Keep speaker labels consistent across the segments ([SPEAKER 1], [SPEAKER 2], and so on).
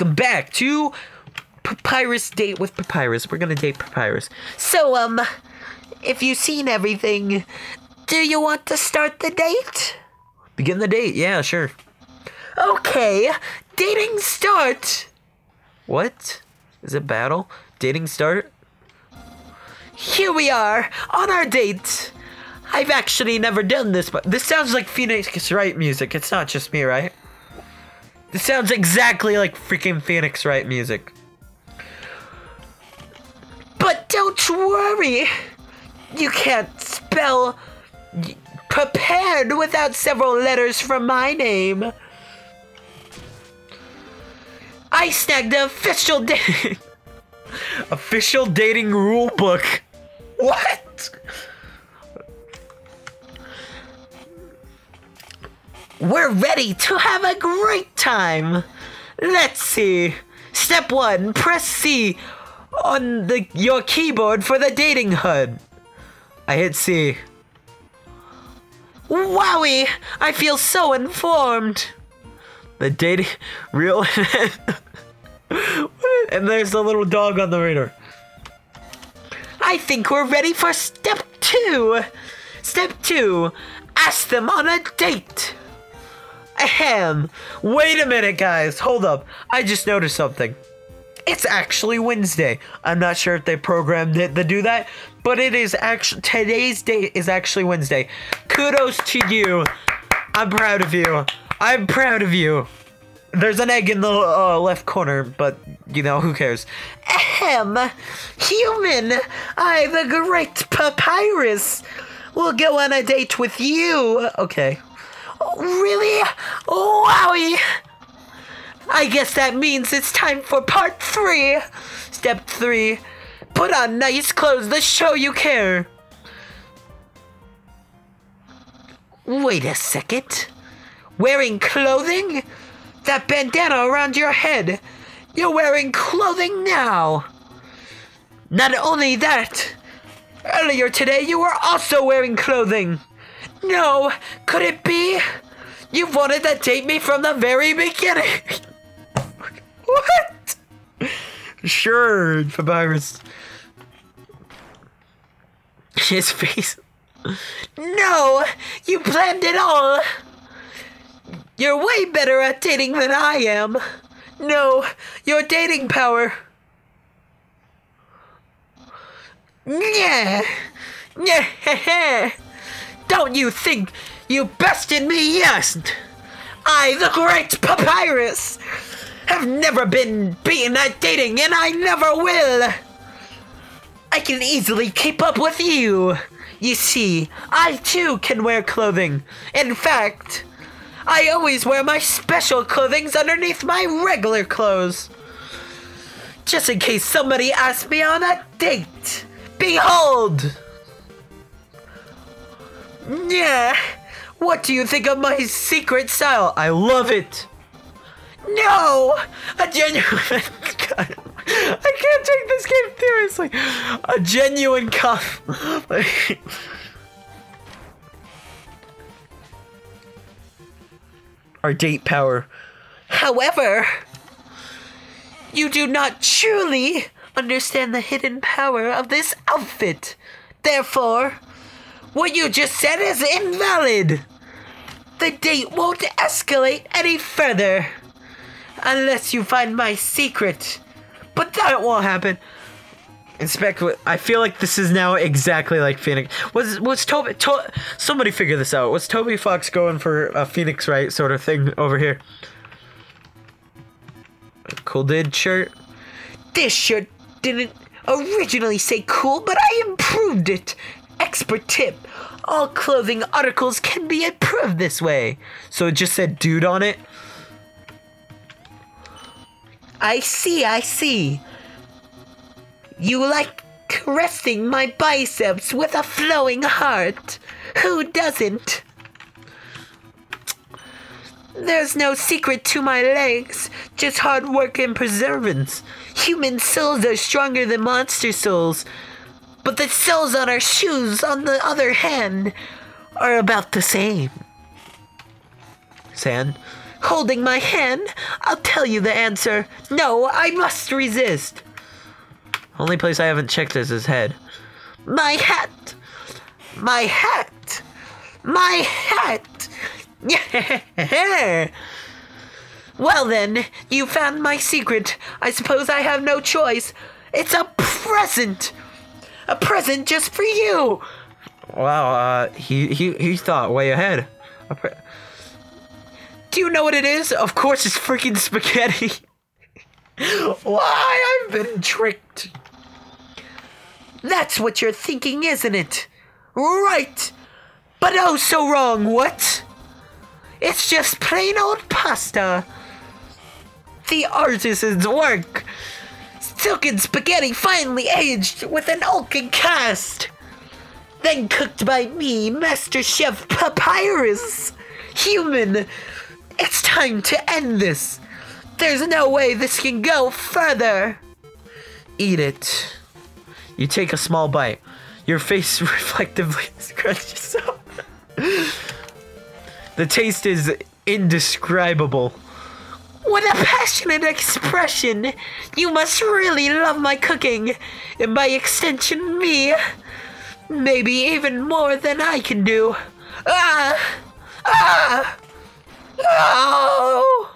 [SPEAKER 1] Welcome back to Papyrus Date with Papyrus. We're gonna date Papyrus. So, um, if you've seen everything, do you want to start the date? Begin the date, yeah, sure. Okay, dating start. What? Is it battle? Dating start? Here we are on our date. I've actually never done this, but this sounds like Phoenix Wright music. It's not just me, right? This sounds exactly like freaking Phoenix Wright music. But don't worry. You can't spell prepared without several letters from my name. I snagged the official dating official dating rule book. What? We're ready to have a great time. Let's see. Step one, press C on the your keyboard for the dating HUD. I hit C. Wowie! I feel so informed. The dating real and there's the little dog on the radar. I think we're ready for step two. Step two, ask them on a date. Ahem. Wait a minute, guys. Hold up. I just noticed something. It's actually Wednesday. I'm not sure if they programmed it to do that, but it is actually today's date is actually Wednesday. Kudos to you. I'm proud of you. I'm proud of you. There's an egg in the uh, left corner, but you know who cares. Ahem, human. I'm a great papyrus. We'll go on a date with you. Okay. Really? Wowie! I guess that means it's time for part three. Step three put on nice clothes to show you care. Wait a second. Wearing clothing? That bandana around your head. You're wearing clothing now. Not only that, earlier today you were also wearing clothing. No, could it be? You wanted to date me from the very beginning. what? Sure, Papyrus. His face. No, you planned it all. You're way better at dating than I am. No, your dating power. Yeah. Yeah. Don't you think you bested me Yes, I, the great Papyrus, have never been beaten at dating and I never will. I can easily keep up with you. You see, I too can wear clothing. In fact, I always wear my special clothing underneath my regular clothes. Just in case somebody asks me on a date. Behold! Yeah. What do you think of my secret style? I love it. No, a genuine. I can't take this game seriously. A genuine cuff. Our date power. However, you do not truly understand the hidden power of this outfit. Therefore, what you just said is invalid. The date won't escalate any further. Unless you find my secret. But that won't happen. Inspect what I feel like this is now exactly like Phoenix. Was was Toby to, somebody figure this out. Was Toby Fox going for a Phoenix Wright sort of thing over here? Cool did shirt. This shirt didn't originally say cool, but I improved it. Expert tip. All clothing articles can be improved this way. So it just said dude on it. I see, I see. You like caressing my biceps with a flowing heart. Who doesn't? There's no secret to my legs, just hard work and perseverance. Human souls are stronger than monster souls, but the cells on our shoes, on the other hand, are about the same. Sand. holding my hand, I'll tell you the answer. No, I must resist. Only place I haven't checked is his head. My hat! My hat! My hat! Well then, you found my secret. I suppose I have no choice. It's a present! A present just for you! Wow, uh, he, he, he thought way ahead. Pre- Do you know what it is? Of course it's freaking spaghetti. Why, I've been tricked. That's what you're thinking, isn't it? Right! But oh, so wrong, what? It's just plain old pasta. The artisan's work. Silken spaghetti finely aged with an oaken cast. Then cooked by me, Master Chef Papyrus. Human, it's time to end this. There's no way this can go further. Eat it. You take a small bite. Your face reflectively scratches up. the taste is indescribable. What a passionate expression! You must really love my cooking, and by extension, me. Maybe even more than I can do. Ah! Ah! Oh!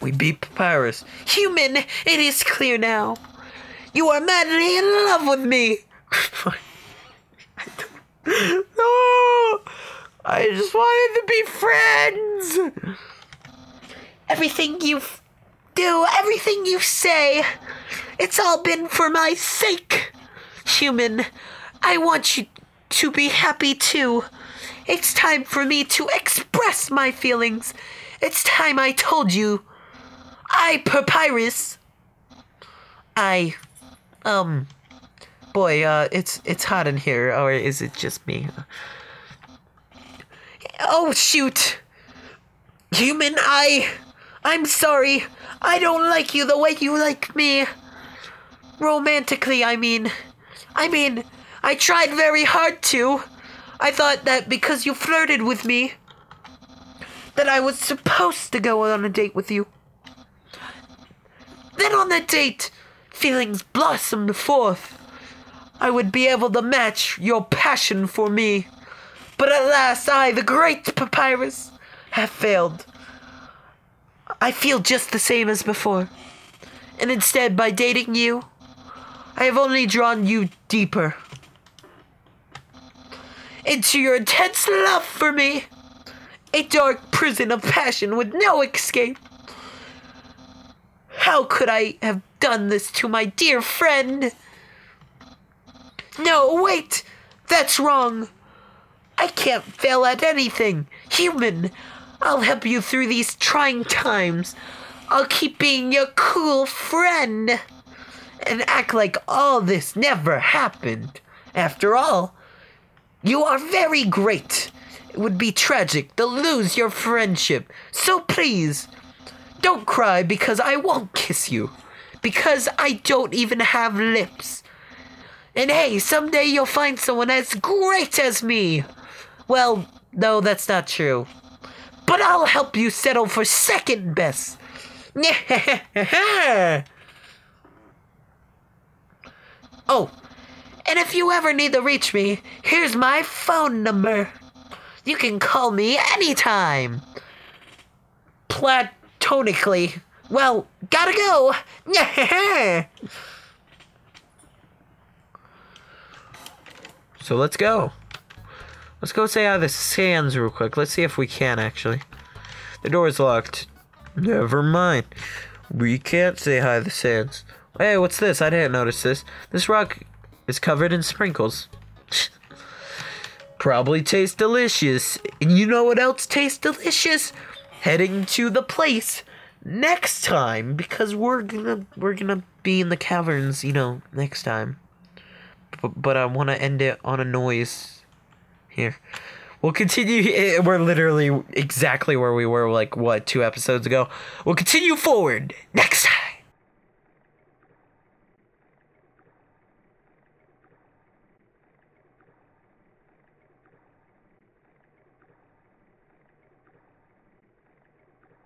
[SPEAKER 1] We beat Papyrus. Human, it is clear now. You are madly in love with me. no! I just wanted to be friends. Everything you do, everything you say, it's all been for my sake. Human, I want you to be happy too. It's time for me to express my feelings. It's time I told you. I, Papyrus. I, um, boy, uh, it's it's hot in here, or is it just me? Oh shoot! Human, I, I'm sorry. I don't like you the way you like me. Romantically, I mean. I mean, I tried very hard to. I thought that because you flirted with me, that I was supposed to go on a date with you. Then on that date, feelings blossomed forth. I would be able to match your passion for me. But alas, I, the great Papyrus, have failed. I feel just the same as before. And instead, by dating you, I have only drawn you deeper into your intense love for me. A dark prison of passion with no escape. How could I have done this to my dear friend? No, wait! That's wrong. I can't fail at anything. Human, I'll help you through these trying times. I'll keep being your cool friend. And act like all this never happened. After all, you are very great. It would be tragic to lose your friendship. So please, don't cry because I won't kiss you. Because I don't even have lips. And hey, someday you'll find someone as great as me. Well, no, that's not true. But I'll help you settle for second best. oh, and if you ever need to reach me, here's my phone number. You can call me anytime. Platonically. Well, gotta go. so let's go. Let's go say hi to the Sans real quick. Let's see if we can actually. The door is locked. Never mind. We can't say hi to the Sans. Hey, what's this? I didn't notice this. This rock is covered in sprinkles. Probably tastes delicious. And you know what else tastes delicious? Heading to the place next time because we're gonna we're gonna be in the caverns, you know, next time. But, but I want to end it on a noise here. We'll continue. Eh, we're literally exactly where we were, like, what, two episodes ago? We'll continue forward next time.